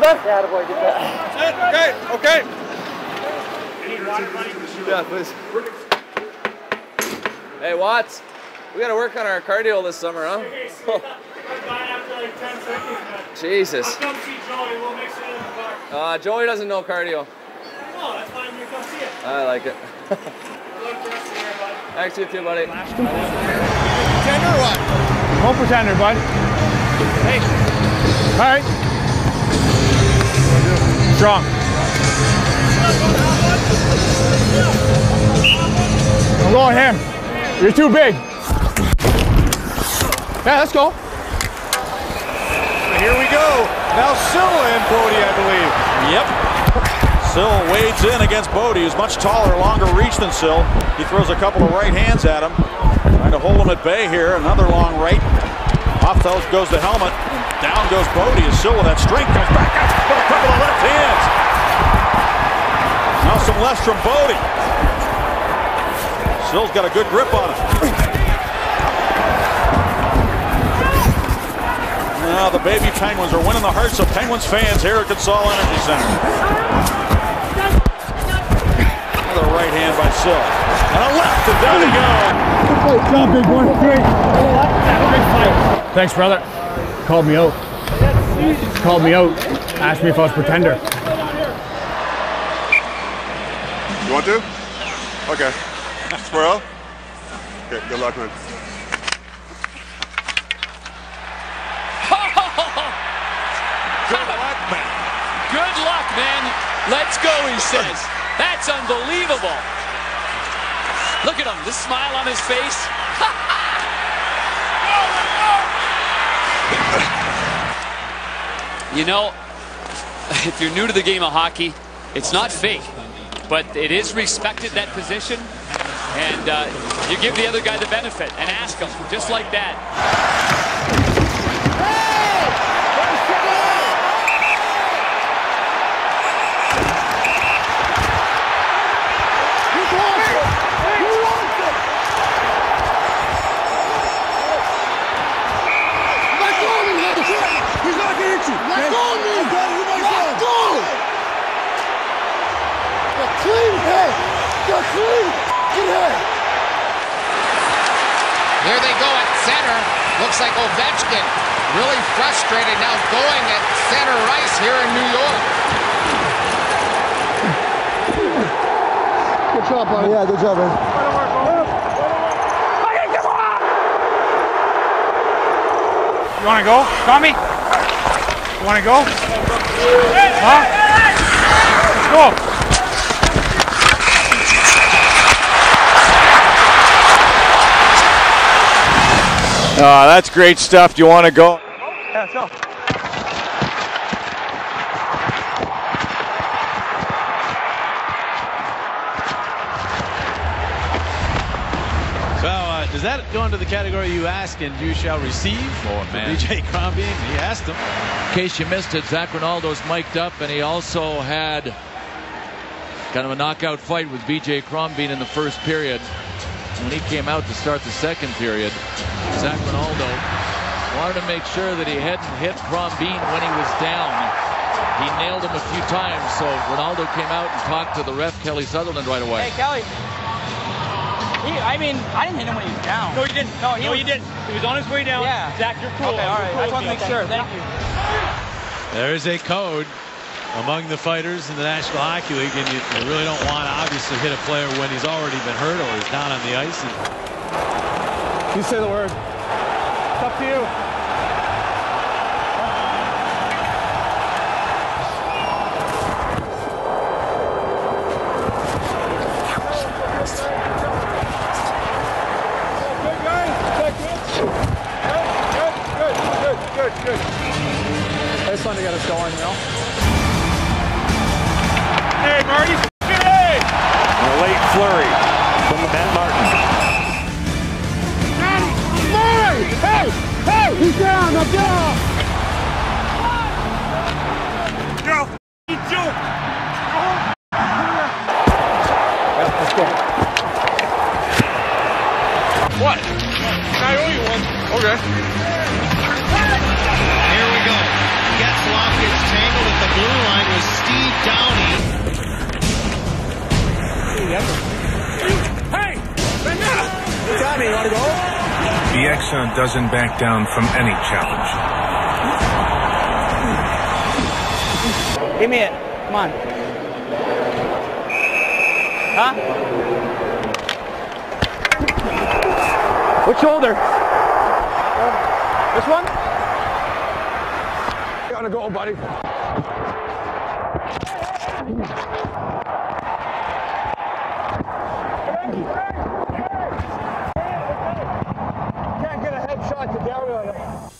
Done, bud? Yeah, boy, get that. Okay, okay. Any water, buddy? Yeah, please. Hey, Watts, we got to work on our cardio this summer, huh? Okay, so I'm fine after like 10 seconds, but Jesus. I'll come see Joey. We'll mix it in the car. Uh, Joey doesn't know cardio. No, that's fine. You come see it. I like it. Good luck the rest of the year, bud. Thanks, you too, buddy. Pretender or what? Home pretender, bud. Hey. All right. Strong. I'm going him. You're too big. Yeah, let's go. Here we go. Now Sill and Bodie, I believe. Yep. Sill wades in against Bodie, who's much taller, longer reach than Sill. He throws a couple of right hands at him, trying to hold him at bay here. Another long right. Off those goes the helmet, down goes Bodie as with that strength comes back up with a couple of left hands. Now some left from Bodie. Sill's got a good grip on him. Now the baby Penguins are winning the hearts of Penguins fans here at Consol Energy Center. Another right hand by Sill. And a left, and down he goes. Good job, big boy. Great. Thanks, brother. Called me out. Called me out. Asked me if I was pretender. You want to? Okay. Square up? Okay, good luck, man. Good luck, man. Good luck, man. Let's go, he says. That's unbelievable. Look at him, the smile on his face. You know, if you're new to the game of hockey, it's not fake, but it is respected, that position. And uh, you give the other guy the benefit and ask him, just like that. There they go at center. Looks like Ovechkin really frustrated now going at center ice here in New York. Good job, buddy. Yeah, good job, man. You want to go, Tommy? You want to go? Huh? Let's go. Uh, that's great stuff. Do you want to go? Yeah, let's go. So, uh, does that go into the category you ask and you shall receive? Oh, man. BJ Crombeen, he asked him. In case you missed it, Zac Rinaldo's mic'd up, and he also had kind of a knockout fight with BJ Crombeen in the first period. When he came out to start the second period, Zac Rinaldo wanted to make sure that he hadn't hit Crombeen when he was down. He nailed him a few times, so Rinaldo came out and talked to the ref, Kelly Sutherland, right away. Hey, Kelly. He, I mean, I didn't hit him when he was down. No, you didn't. No, he no, was, you didn't. He was on his way down. Yeah. Zac, you're cool. Okay, all right. You're I just want to make sure. Thank you. There is a code among the fighters in the National Hockey League, and you, you really don't want to obviously hit a player when he's already been hurt or he's down on the ice. You say the word. It's up to you. Good, good. It's fun to get us going, you know? Hey, Marty. Hey! A late flurry from Matt Martin. Hey! Hey! He's down! I'm down! You're a f***ing joke. Let's go. What? I owe you one. Okay. here we go. Getzlaf gets tangled at the blue line with Steve Downie. Hey! Bend up! Tommy, you want to go? The Exxon doesn't back down from any challenge. Give me it. Come on. Huh? Which shoulder? This one? to go, buddy. Can't get a headshot to Dario.